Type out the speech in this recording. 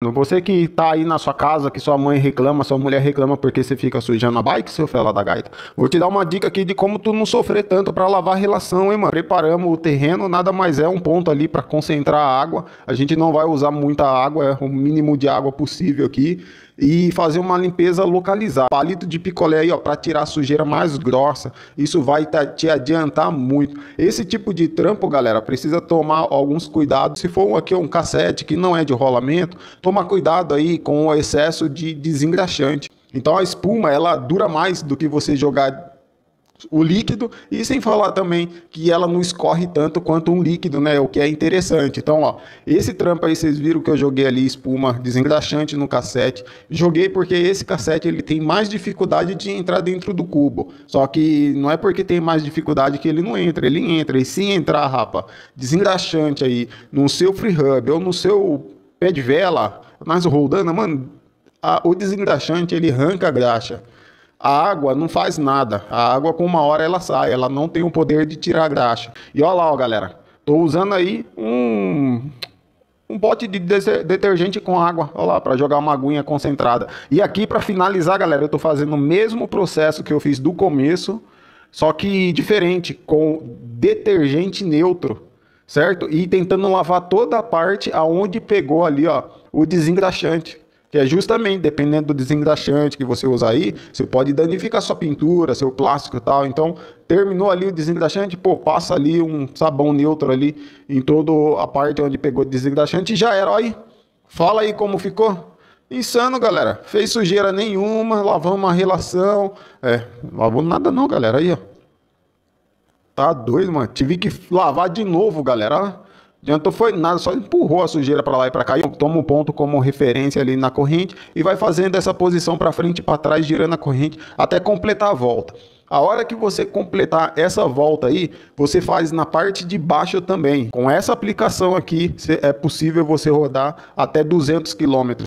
Você que tá aí na sua casa, que sua mãe reclama, sua mulher reclama porque você fica sujando a bike, seu fela da gaita. Vou te dar uma dica aqui de como tu não sofrer tanto para lavar a relação, hein, mano. Preparamos o terreno, nada mais é um ponto ali para concentrar a água. A gente não vai usar muita água, é o mínimo de água possível aqui. E fazer uma limpeza localizada. Palito de picolé aí, ó, para tirar a sujeira mais grossa. Isso vai te adiantar muito. Esse tipo de trampo, galera, precisa tomar alguns cuidados. Se for aqui um cassete que não é de rolamento, Toma cuidado aí com o excesso de desengraxante. Então a espuma ela dura mais do que você jogar o líquido e sem falar também que ela não escorre tanto quanto um líquido, né? O que é interessante. Então, ó, esse trampo aí vocês viram que eu joguei ali espuma desengraxante no cassete. Joguei porque esse cassete ele tem mais dificuldade de entrar dentro do cubo. Só que não é porque tem mais dificuldade que ele não entra, ele entra. E se entrar, rapa, desengraxante aí no seu free hub ou no seu pé de vela, mas o Roldana, mano, a, o desengraxante ele arranca a graxa. A água não faz nada. A água com uma hora ela sai, ela não tem o poder de tirar a graxa. E olha lá, ó, galera, tô usando aí um um pote de detergente com água, olha lá, para jogar uma aguinha concentrada. E aqui para finalizar, galera, eu tô fazendo o mesmo processo que eu fiz do começo, só que diferente, com detergente neutro certo? E tentando lavar toda a parte aonde pegou ali, ó, o desengraxante. Que é justamente, dependendo do desengraxante que você usar aí, você pode danificar sua pintura, seu plástico e tal. Então, terminou ali o desengraxante, pô, passa ali um sabão neutro ali em toda a parte onde pegou o desengraxante e já era. Olha aí, fala aí como ficou. Insano, galera. Fez sujeira nenhuma, lavamos a relação. É, lavou nada não, galera. Aí, ó. Tá doido, mano. Tive que lavar de novo, galera. Adiantou foi nada, só empurrou a sujeira para lá e para cá. E toma um ponto como referência ali na corrente e vai fazendo essa posição para frente e para trás, girando a corrente até completar a volta. A hora que você completar essa volta aí, você faz na parte de baixo também. Com essa aplicação aqui, é possível você rodar até 200 km.